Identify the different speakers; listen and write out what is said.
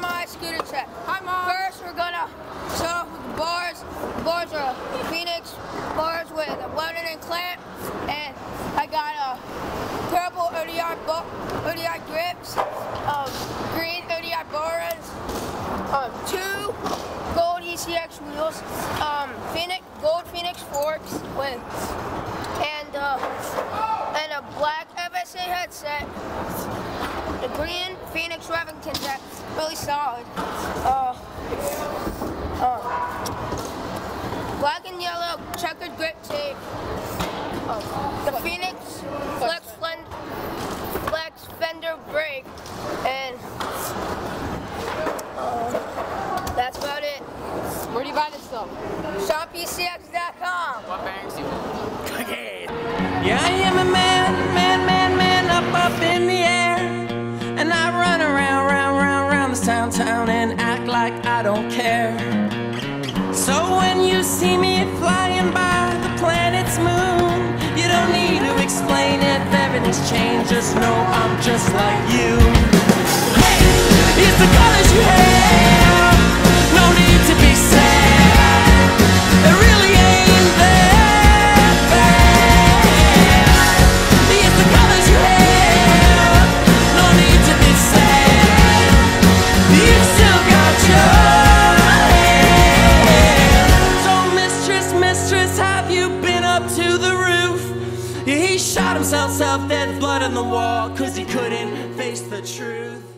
Speaker 1: my scooter check.
Speaker 2: Hi, Mom.
Speaker 1: First, we're gonna start off with the bars. The bars are Phoenix bars with a welded and clamp, and I got a purple ODI ODI grips, um, green ODI bars, um, two gold ECX wheels, um, Phoenix gold Phoenix forks with, and uh, and a black FSA headset. The green Phoenix Revington jack, really solid. Uh, uh, black and yellow checkered grip tape. Uh, the Phoenix Flex Fend, Flex Fender brake, and uh, that's about it.
Speaker 2: Where do you buy this stuff?
Speaker 1: ShopECX.com.
Speaker 3: round town, and act like I don't care. So when you see me flying by the planet's moon, you don't need to explain it, everything's changed, just know I'm just like you. He shot himself, self dead, blood on the wall, cause he couldn't face the truth.